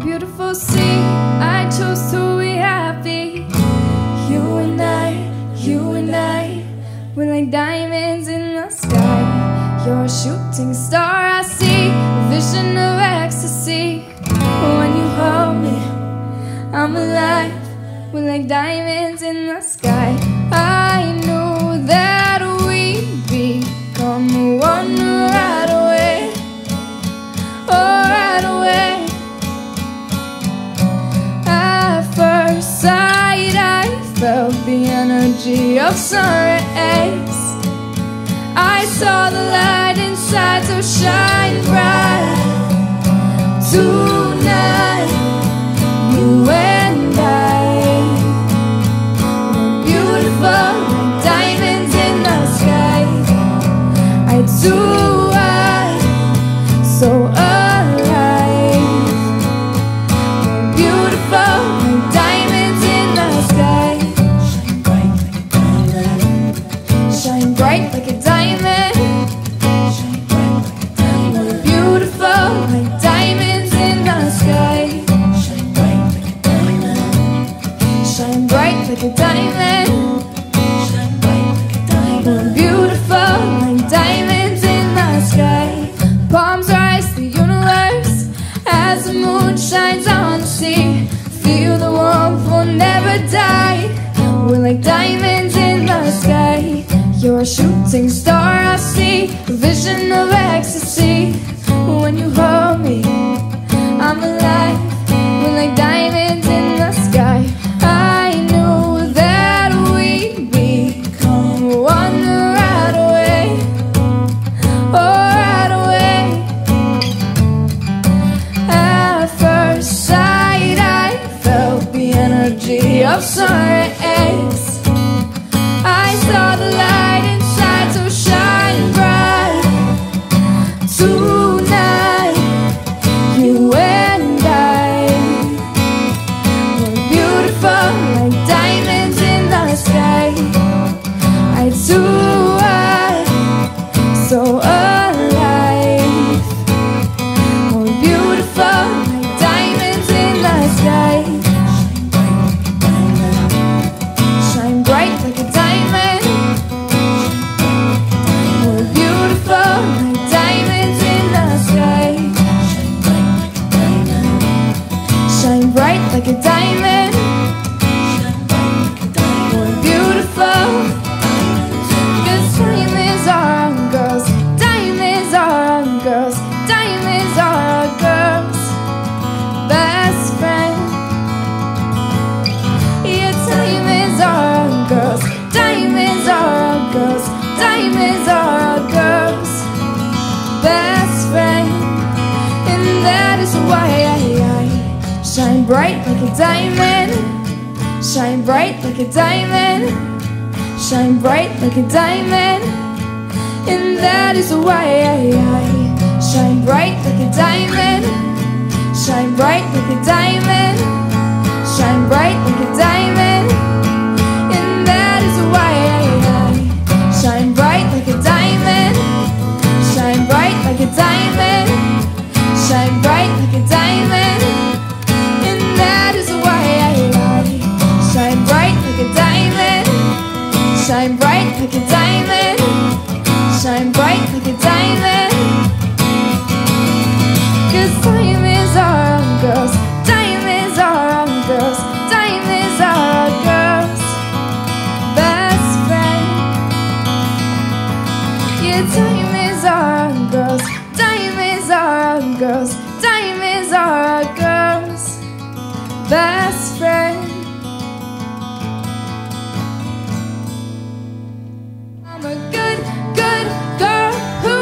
beautiful sea. I chose to be happy. You and I, you and I We're like diamonds in the sky. You're a shooting star, I see. A vision of ecstasy. When you hold me, I'm alive. We're like diamonds in the sky. Energy of sun rays. I saw the light inside, so shine bright. Tonight, you and I were beautiful like diamonds in the sky. I do I so Shine bright like a diamond. We're beautiful like diamonds in the sky. Shine bright like a diamond. We're beautiful like diamonds in the sky. Palms rise the universe as the moon shines on the sea. Feel the warmth, we'll never die. We're like diamonds. You're a shooting star, I see. A vision of ecstasy. When you hold me, I'm alive. We're like diamonds in the sky. I knew that we'd become one right away. Oh, right away. At first sight, I felt the energy of sun Diamonds are our girls. Best friend. And that is why I, shine bright like a diamond. Shine bright like a diamond. Shine bright like a diamond. And that is why I shine bright like a diamond. Shine bright like a diamond. Like a diamond. And that is why I, I shine bright like a diamond. Shine bright like a diamond. Shine bright like a diamond. Cause diamonds are our girls. Diamonds are our girls. Diamonds are our girls. Best friend. Yeah, diamonds are our girls. Girls. Diamonds are our girls. Best friend. I'm a good, good girl who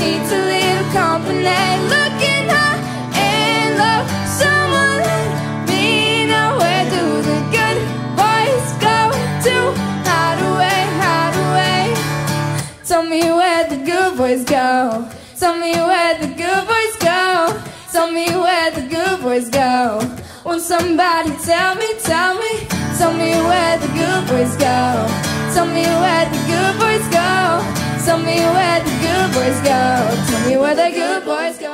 needs a little company. Looking high in love, someone let me know where do the good boys go to hide away, hide away. Tell me where the good boys go. Tell me where the good boys go. Tell me where the good boys go. Won't somebody tell me, tell me, tell me where the good boys go. Tell me where the good boys go. Tell me where the good boys go. Tell me where the good boys go.